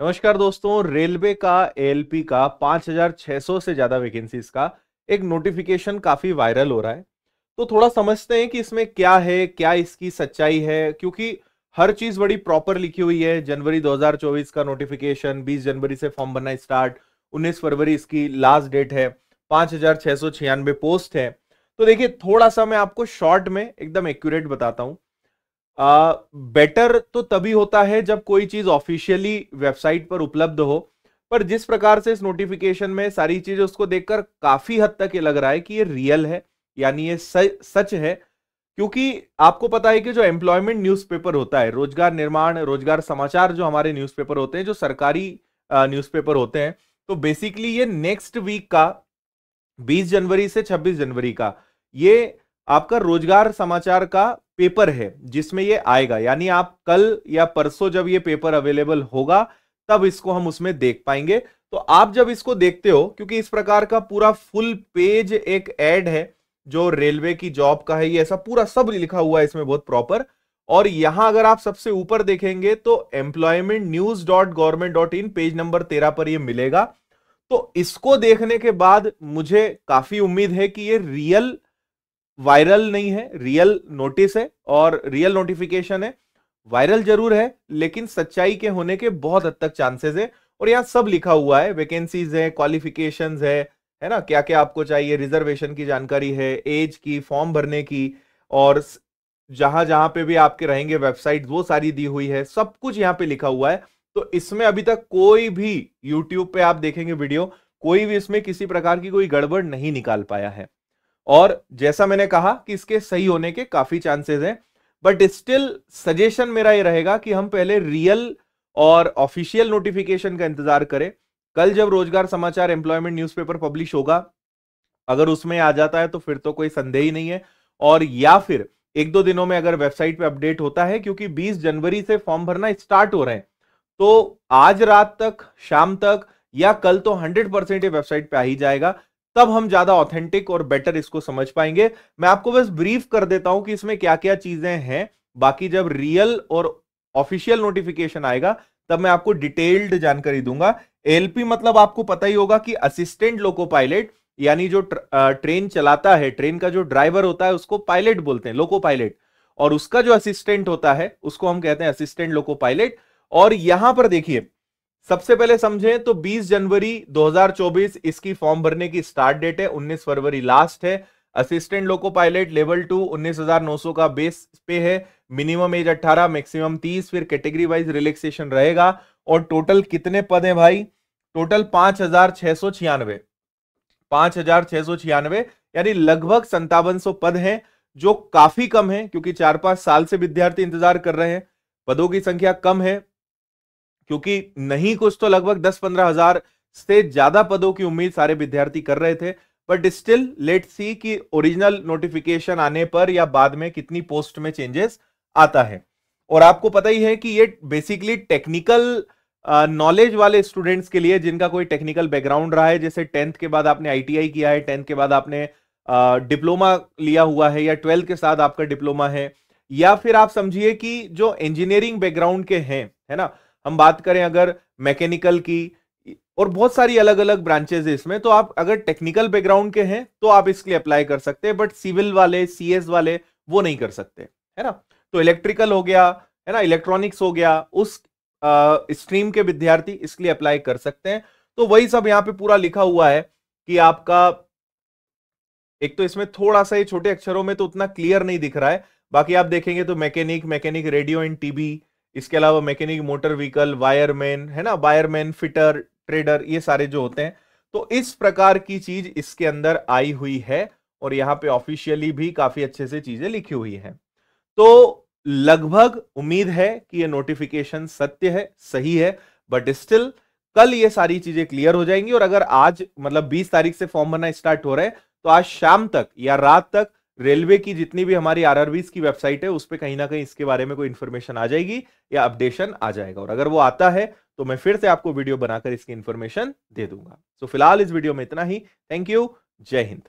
नमस्कार दोस्तों, रेलवे का एएलपी का 5600 से ज़्यादा वैकेंसीज का एक नोटिफिकेशन काफ़ी वायरल हो रहा है। तो थोड़ा समझते हैं कि इसमें क्या है, क्या इसकी सच्चाई है, क्योंकि हर चीज़ बड़ी प्रॉपर लिखी हुई है। जनवरी 2024 का नोटिफिकेशन 20 जनवरी से फॉर्म बनना स्टार्ट 19 फरवरी इसकी लास्ट डेट है, पाँच पोस्ट है। तो देखिए, थोड़ा सा मैं आपको शॉर्ट में एकदम एक्यूरेट बताता हूँ। बेटर तो तभी होता है जब कोई चीज़ ऑफिशियली वेबसाइट पर उपलब्ध हो। पर जिस प्रकार से इस नोटिफिकेशन में सारी चीज़ें उसको देखकर काफ़ी हद तक ये लग रहा है कि ये रियल है, यानी ये सच है। क्योंकि आपको पता है कि जो एम्प्लॉयमेंट न्यूज़पेपर होता है, रोज़गार निर्माण, रोज़गार समाचार जो हमारे न्यूज़पेपर होते हैं, जो सरकारी न्यूज़पेपर होते हैं तो बेसिकली ये नेक्स्ट वीक का 20 जनवरी से 26 जनवरी का, ये आपका रोज़गार समाचार का पेपर है, जिसमें ये आएगा। यानी आप कल या परसों जब ये पेपर अवेलेबल होगा, तब इसको हम उसमें देख पाएँगे। तो आप जब इसको देखते हो, क्योंकि इस प्रकार का पूरा फुल पेज एक एड है, जो रेलवे की जॉब का है, ये ऐसा पूरा सब लिखा हुआ है, इसमें बहुत प्रॉपर। और यहाँ अगर आप सबसे ऊपर देखेंगे तो employment news dot government dot in page number तेरह पर ये मिलेगा। तो इसको देखने के बाद मुझे काफ़ी उम्मीद है कि ये रियल वायरल नहीं है रियल नोटिस है और रियल नोटिफिकेशन है। वायरल ज़रूर है, लेकिन सच्चाई के होने के बहुत हद तक चांसेस है और यहाँ सब लिखा हुआ है। वैकेंसीज है क्वालिफिकेशन है है ना? क्या क्या आपको चाहिए? रिजर्वेशन की जानकारी है एज की फॉर्म भरने की और जहाँ जहाँ पे भी आपके रहेंगे वेबसाइट वो सारी दी हुई है। सब कुछ यहाँ पे लिखा हुआ है। तो इसमें अभी तक कोई भी यूट्यूब पे आप देखेंगे वीडियो, कोई भी इसमें किसी प्रकार की कोई गड़बड़ नहीं निकाल पाया है। और जैसा मैंने कहा कि इसके सही होने के काफ़ी चांसेस हैं बट स्टिल सजेशन मेरा ये रहेगा कि हम पहले रियल और ऑफिशियल नोटिफिकेशन का इंतज़ार करें। कल जब रोज़गार समाचार एम्प्लॉयमेंट न्यूज़पेपर पब्लिश होगा, अगर उसमें आ जाता है तो फिर तो कोई संदेह ही नहीं है। और या फिर एक दो दिनों में अगर वेबसाइट पे अपडेट होता है, क्योंकि 20 जनवरी से फॉर्म भरना स्टार्ट हो रहे हैं तो आज रात तक, शाम तक या कल तो 100 परसेंट वेबसाइट पे आ ही जाएगा। तब हम ज़्यादा ऑथेंटिक और बेटर इसको समझ पाएँगे। मैं आपको बस ब्रीफ कर देता हूँ कि इसमें क्या क्या चीज़ें हैं। बाकी जब रियल और ऑफिशियल नोटिफिकेशन आएगा, तब मैं आपको डिटेल्ड जानकारी दूँगा। एलपी मतलब आपको पता ही होगा कि असिस्टेंट लोको पायलट यानी जो ट्रेन चलाता है ट्रेन का जो ड्राइवर होता है, उसको पायलट बोलते हैं लोको पायलट और उसका जो असिस्टेंट होता है, उसको हम कहते हैं असिस्टेंट लोको पायलट और यहाँ पर देखिए सबसे पहले समझें तो 20 जनवरी 2024 इसकी फॉर्म भरने की स्टार्ट डेट है 19 फरवरी लास्ट है। Assistant loco pilot level two 19,900 का बेस पे है मिनिमम एज 18 मैक्सिमम 30 फिर कैटेगरी वाइज रिलैक्सेशन रहेगा। और टोटल कितने पद हैं भाई? टोटल पाँच हज़ार छह सौ छियानवे। पाँच हज़ार छह सौ छियानवे यानी लगभग संतावन सौ पद हैं जो काफ़ी कम है क्योंकि चार पाँच साल से विद्यार्थी इंतज़ार कर रहे हैं। पदों की संख्या कम है क्योंकि नहीं कुछ तो लगभग दस पंद्रह हज़ार से ज़्यादा पदों की उम्मीद सारे विद्यार्थी कर रहे थे बट स्टिल लेट सी कि ओरिजिनल नोटिफिकेशन आने पर या बाद में कितनी पोस्ट में चेंजेस आता है। और आपको पता ही है कि ये बेसिकली टेक्निकल नॉलेज वाले स्टूडेंट्स के लिए जिनका कोई टेक्निकल बैकग्राउंड रहा है, जैसे टेंथ के बाद आपने आईटीआई किया है टेंथ के बाद आपने डिप्लोमा लिया हुआ है या ट्वेल्थ के साथ आपका डिप्लोमा है, या फिर आप समझिए कि जो इंजीनियरिंग बैकग्राउंड के हैं, है ना हम बात करें अगर मैकेनिकल की, और बहुत सारी अलग अलग ब्रांचेज है इसमें तो आप अगर टेक्निकल बैकग्राउंड के हैं तो आप इसके लिए अप्लाई कर सकते हैं बट सिविल वाले सीएस वाले, वो नहीं कर सकते, है ना? तो इलेक्ट्रिकल हो गया, है ना? इलेक्ट्रॉनिक्स हो गया, उस स्ट्रीम के विद्यार्थी इसके लिए अप्लाई कर सकते हैं। तो वही सब यहाँ पे पूरा लिखा हुआ है कि आपका, एक तो इसमें थोड़ा सा ही छोटे अक्षरों में तो उतना क्लियर नहीं दिख रहा है, बाकी आप देखेंगे तो mechanic mechanic radio and TV इसके अलावा मैकेनिक, मोटर व्हीकल, वायरमैन, है ना? वायरमैन, फिटर, ट्रेडर, ये सारे जो होते हैं। तो इस प्रकार की चीज़ इसके अंदर आई हुई है और यहाँ पे ऑफिशियली भी काफ़ी अच्छे से चीज़ें लिखी हुई है। तो लगभग उम्मीद है कि ये नोटिफिकेशन सत्य है, सही है, बट स्टिल कल ये सारी चीज़ें क्लियर हो जाएँगी और अगर आज मतलब 20 तारीख से फॉर्म भरना स्टार्ट हो रहा है तो आज शाम तक या रात तक रेलवे की जितनी भी हमारी आर की वेबसाइट है उस पर कहीं ना कहीं इसके बारे में कोई इन्फॉर्मेशन आ जाएगी या अपडेशन आ जाएगा। और अगर वो आता है तो मैं फिर से आपको वीडियो बनाकर इसकी इन्फॉर्मेशन दे दूँगा। सो so, फ़िलहाल इस वीडियो में इतना ही। थैंक यू जय हिंद।